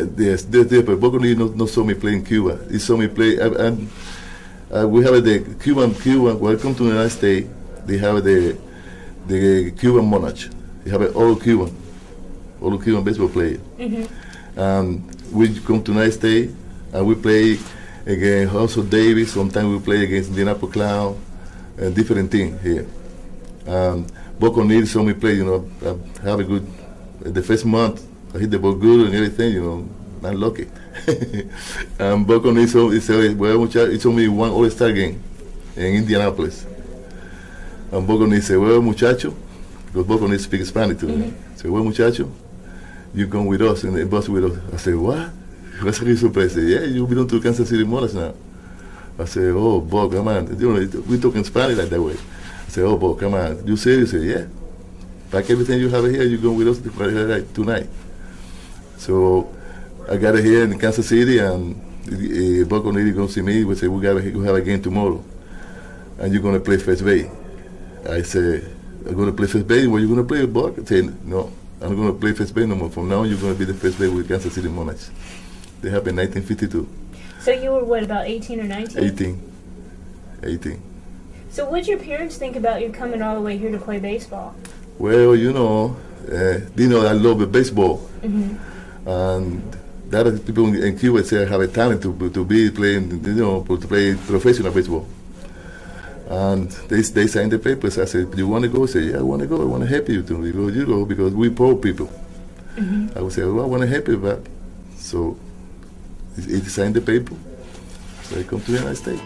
Yeah, yes, they, they, but Boconini not, not saw me play in Cuba. He saw me play. I, uh, we have the Cuban Cuban. Welcome to the United States. They have the the Cuban monarch. They have all Cuban, all Cuban baseball player. And we come to the United States and we play against also Davis. Sometimes we play against Indianapolis Clown, a different team here. Um, Boconini saw me play. You know, I have a good. The first month I hit the ball good and everything. You know, not lucky. and saw, he said, well, muchacho, he told me one All-Star game in Indianapolis. And Boconini said, well, muchacho, because Boconini speaks Spanish to me. Said, well, muchacho, you come with us and the bus with us. I said, what? Really surprised. I said, yeah, you belong to Kansas City Motors now. I said, oh, Bob, come on. You know, we talking Spanish like that way. I said, oh, Bob, come on. You serious? He said, yeah. Pack everything you have here, you go with us tonight. So I got it here in Kansas City, and uh, Buck O'Neil going to see me. We say, we got to have a game tomorrow, and you're going to play first base. I said, I'm going to play first base. Where you going to play, Buck? I said, no, I'm going to play first base no more. From now on, you're going to be the first base with Kansas City Monarchs. They happened in 1952. So you were what, about 18 or 19? 18. 18. So what did your parents think about you coming all the way here to play baseball? Well, you know, uh, you know, I love baseball. And that people in Cuba say I have a talent to, to be playing, you know, to play professional baseball. And they, they signed the papers. I said, do you want to go? I said, yeah, I want to go. I want to help you to you go, you go, because we poor people. Mm-hmm. I would say, well, I want to help you, but so he he signed the paper. So I come to the United States.